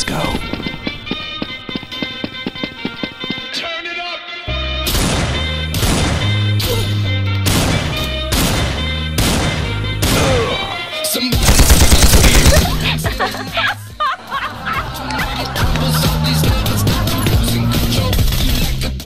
Let's go. Turn it up! Somebody...